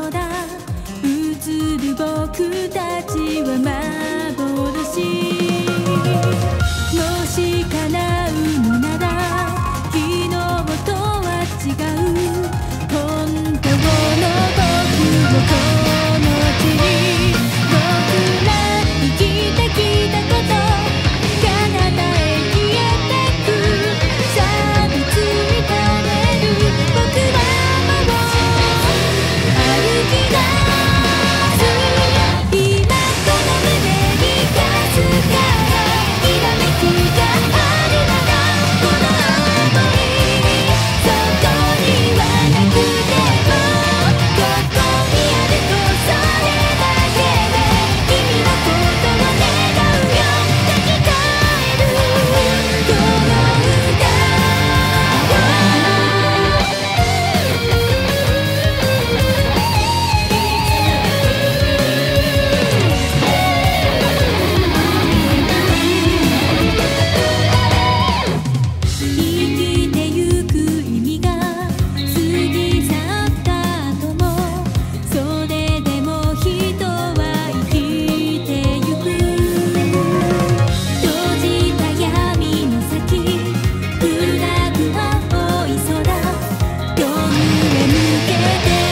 空。映る僕たちは幻。もしけて